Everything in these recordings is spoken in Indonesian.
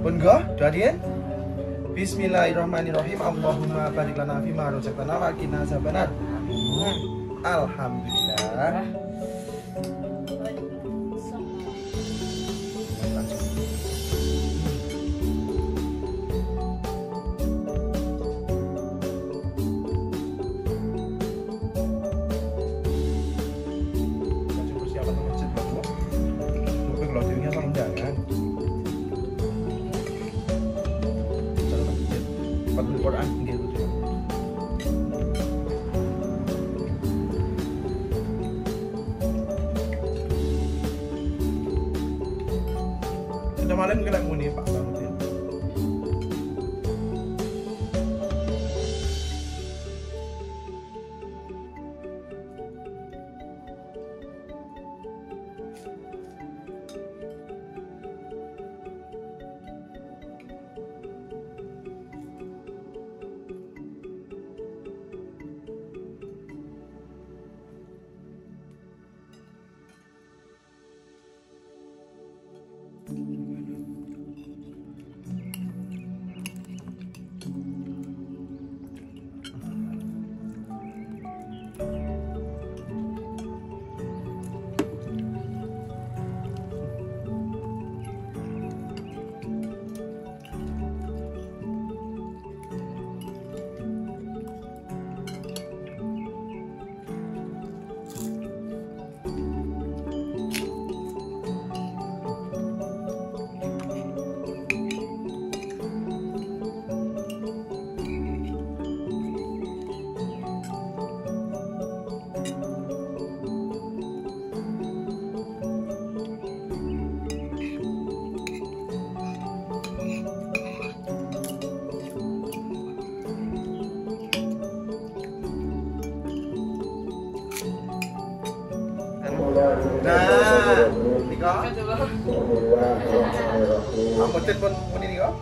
Enggak, Dadien? Bismillahirrahmanirrahim. Allahumma barik lana fi ma razaqtana wa qina azabannar. Alhamdulillah. Sudah malam kita muni Pak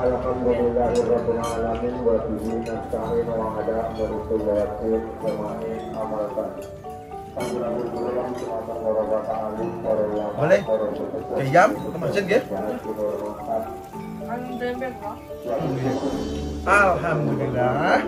pun ini kok. Alhamdulillahirrahmanirrahim wa bihi nasta'in wa ala amri yakin wa ma'i amalkan. Boleh? Kayak jam, macet ke? Ang bebek ko. Alhamdulillah.